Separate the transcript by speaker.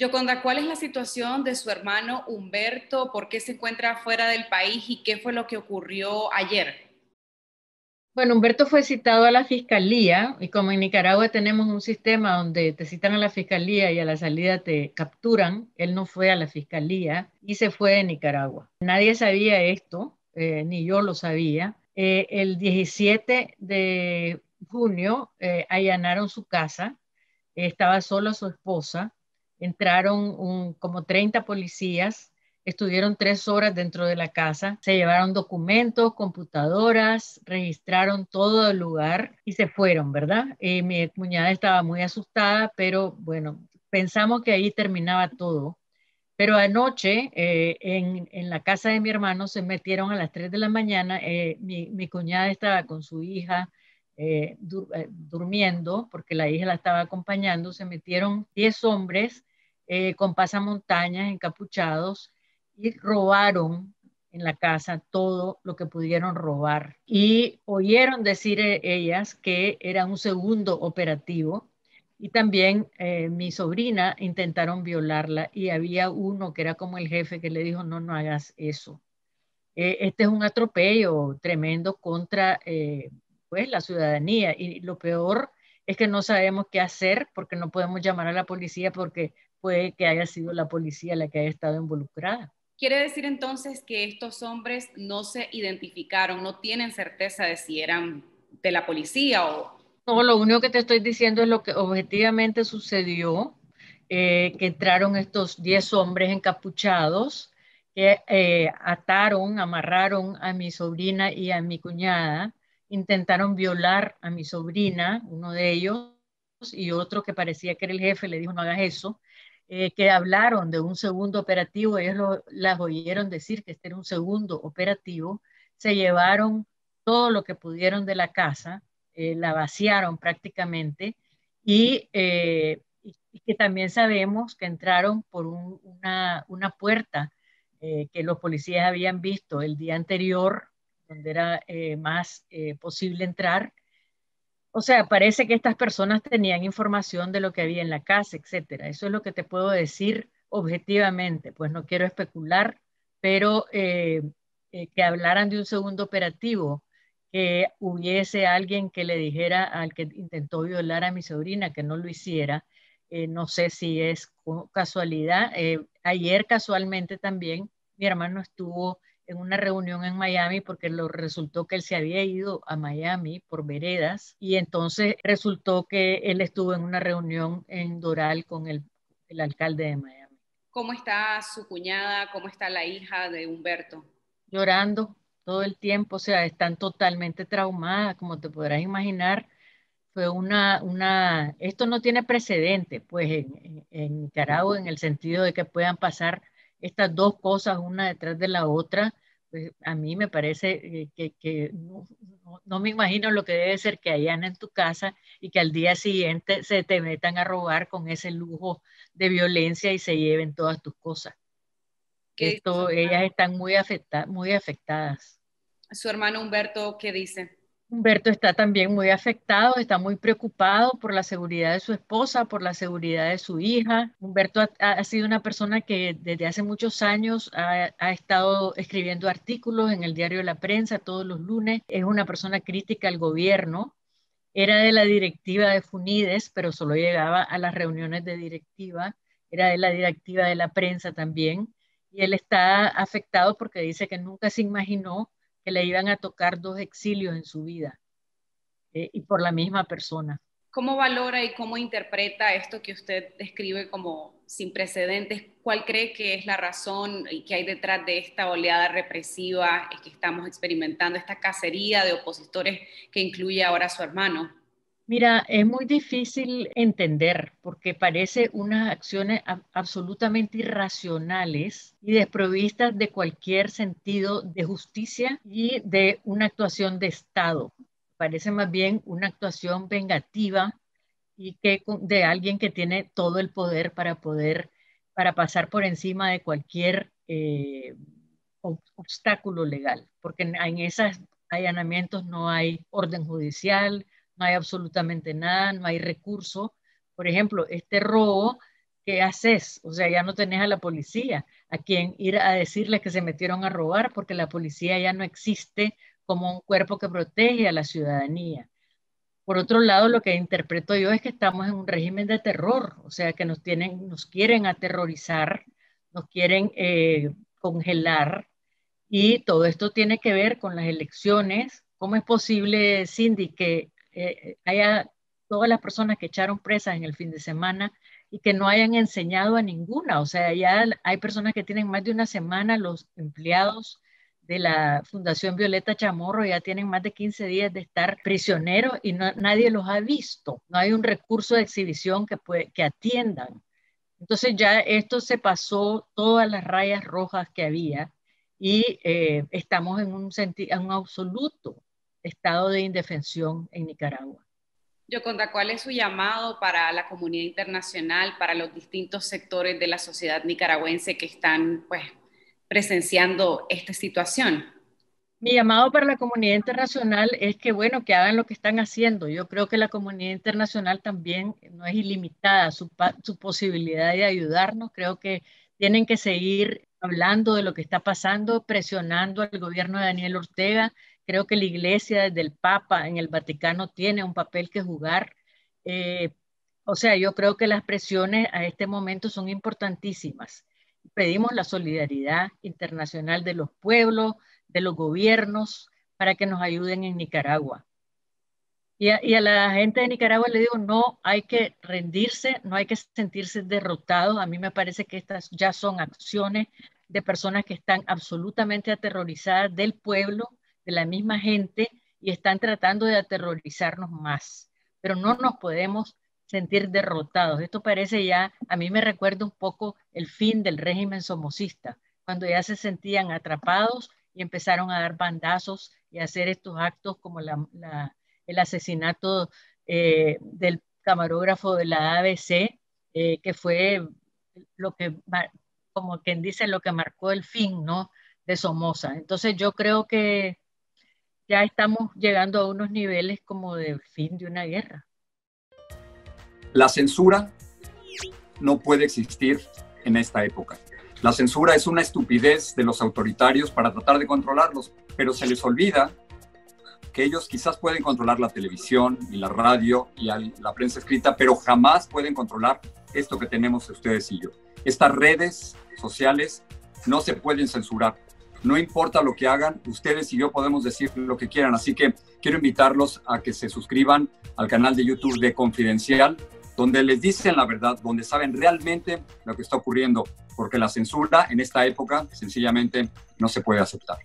Speaker 1: Yoconda, ¿cuál es la situación de su hermano Humberto? ¿Por qué se encuentra fuera del país y qué fue lo que ocurrió ayer?
Speaker 2: Bueno, Humberto fue citado a la fiscalía y como en Nicaragua tenemos un sistema donde te citan a la fiscalía y a la salida te capturan, él no fue a la fiscalía y se fue de Nicaragua. Nadie sabía esto, eh, ni yo lo sabía. Eh, el 17 de junio eh, allanaron su casa, estaba solo su esposa, entraron como 30 policías Estuvieron tres horas dentro de la casa, se llevaron documentos, computadoras, registraron todo el lugar y se fueron, ¿verdad? Y mi cuñada estaba muy asustada, pero bueno, pensamos que ahí terminaba todo. Pero anoche eh, en, en, la casa de mi hermano se metieron a las 3 de la mañana. Eh, mi, mi, cuñada estaba con su hija eh, durmiendo porque la hija la estaba acompañando. Se metieron 10 hombres con pasamontañas encapuchados y robaron en la casa todo lo que pudieron robar. Y oyeron decir eh, ellas que era un segundo operativo. Y también eh, mi sobrina intentaron violarla y había uno que era como el jefe que le dijo, no, no hagas eso. Eh, este es un atropello tremendo contra pues, la ciudadanía y lo peor es que no sabemos qué hacer porque no podemos llamar a la policía porque puede que haya sido la policía la que haya estado involucrada.
Speaker 1: Quiere decir entonces que estos hombres no se identificaron, no tienen certeza de si eran de la policía o...
Speaker 2: No, lo único que te estoy diciendo es lo que objetivamente sucedió, eh, que entraron estos 10 hombres encapuchados que eh, ataron, amarraron a mi sobrina y a mi cuñada, intentaron violar a mi sobrina, uno de ellos, y otro que parecía que era el jefe, le dijo no hagas eso, eh, que hablaron de un segundo operativo, ellos las oyeron decir que este era un segundo operativo, se llevaron todo lo que pudieron de la casa, eh, la vaciaron prácticamente y, eh, que también sabemos que entraron por una, una, puerta que los policías habían visto el día anterior, donde era más posible entrar o sea, parece que estas personas tenían información de lo que había en la casa, etcétera. Eso es lo que te puedo decir objetivamente. Pues no quiero especular, pero eh, eh, que hablaran de un segundo operativo, que hubiese alguien que le dijera al que intentó violar a mi sobrina que no lo hiciera. Eh, no sé si es casualidad. ayer casualmente también mi hermano estuvo en una reunión en Miami porque lo resultó que él se había ido a Miami por veredas y entonces resultó que él estuvo en una reunión en Doral con el, el alcalde de Miami.
Speaker 1: ¿Cómo está su cuñada? ¿Cómo está la hija de Humberto?
Speaker 2: Llorando todo el tiempo, o sea, están totalmente traumadas, como te podrás imaginar. Fue una, una, esto no tiene precedente, pues en, en Nicaragua, en el sentido de que puedan pasar estas dos cosas una detrás de la otra pues a mí me parece eh, que, no, me imagino lo que debe ser que hayan en tu casa y que al día siguiente se te metan a robar con ese lujo de violencia y se lleven todas tus cosas. Esto, ellas están muy, muy afectadas.
Speaker 1: Su hermano Humberto, ¿qué dice?
Speaker 2: Humberto está también muy afectado, está muy preocupado por la seguridad de su esposa, por la seguridad de su hija. Humberto ha, sido una persona que desde hace muchos años ha, estado escribiendo artículos en el diario de la prensa todos los lunes. Es una persona crítica al gobierno. Era de la directiva de Funides, pero solo llegaba a las reuniones de directiva. Era de la directiva de la prensa también. Y él está afectado porque dice que nunca se imaginó que le iban a tocar dos exilios en su vida eh, y por la misma persona.
Speaker 1: ¿Cómo valora y cómo interpreta esto que usted describe como sin precedentes? ¿Cuál cree que es la razón que hay detrás de esta oleada represiva que estamos experimentando, esta cacería de opositores que incluye ahora a su hermano?
Speaker 2: Mira, es muy difícil entender porque parece unas acciones absolutamente irracionales y desprovistas de cualquier sentido de justicia y de una actuación de Estado. Parece más bien una actuación vengativa y que de alguien que tiene todo el poder para poder, para pasar por encima de cualquier eh, obstáculo legal, porque en esos allanamientos no hay orden judicial, no hay absolutamente nada, no hay recurso. Por ejemplo, este robo ¿qué haces? O sea, ya no tenés a la policía a quien ir a decirles que se metieron a robar porque la policía ya no existe como un cuerpo que protege a la ciudadanía. Por otro lado, lo que interpreto yo es que estamos en un régimen de terror, o sea, que nos, tienen, nos quieren aterrorizar, nos quieren eh, congelar, y todo esto tiene que ver con las elecciones. ¿Cómo es posible, Cindy, que eh, haya todas las personas que echaron presas en el fin de semana y que no hayan enseñado a ninguna? O sea, ya hay personas que tienen más de una semana, los empleados de la Fundación Violeta Chamorro ya tienen más de 15 días de estar prisioneros y nadie los ha visto. No hay un recurso de exhibición que, que atiendan. Entonces ya esto se pasó todas las rayas rojas que había y eh, estamos en un, en un absoluto estado de indefensión en Nicaragua.
Speaker 1: Yoconda, ¿cuál es su llamado para la comunidad internacional, para los distintos sectores de la sociedad nicaragüense que están pues, presenciando esta situación?
Speaker 2: Mi llamado para la comunidad internacional es que, bueno, que hagan lo que están haciendo. Yo creo que la comunidad internacional también no es ilimitada su, su posibilidad de ayudarnos. Creo que tienen que seguir hablando de lo que está pasando, presionando al gobierno de Daniel Ortega. Creo que la iglesia, desde el Papa en el Vaticano, tiene un papel que jugar. Eh, o sea, yo creo que las presiones a este momento son importantísimas pedimos la solidaridad internacional de los pueblos, de los gobiernos, para que nos ayuden en Nicaragua. Y a, la gente de Nicaragua le digo, no hay que rendirse, no hay que sentirse derrotados. A mí me parece que estas ya son acciones de personas que están absolutamente aterrorizadas del pueblo, de la misma gente, y están tratando de aterrorizarnos más. Pero no nos podemos sentir derrotados. Esto parece ya, a mí me recuerda un poco el fin del régimen somocista, cuando ya se sentían atrapados y empezaron a dar bandazos y a hacer estos actos como el asesinato eh, del camarógrafo de la ABC, eh, que fue lo que, como quien dice, lo que marcó el fin, ¿no? De Somoza. Entonces yo creo que ya estamos llegando a unos niveles como del fin de una guerra.
Speaker 3: La censura no puede existir en esta época. La censura es una estupidez de los autoritarios para tratar de controlarlos, pero se les olvida que ellos quizás pueden controlar la televisión y la radio y la prensa escrita, pero jamás pueden controlar esto que tenemos ustedes y yo. Estas redes sociales no se pueden censurar. No importa lo que hagan, ustedes y yo podemos decir lo que quieran. Así que quiero invitarlos a que se suscriban al canal de YouTube de Confidencial donde les dicen la verdad, donde saben realmente lo que está ocurriendo, porque la censura en esta época sencillamente no se puede aceptar.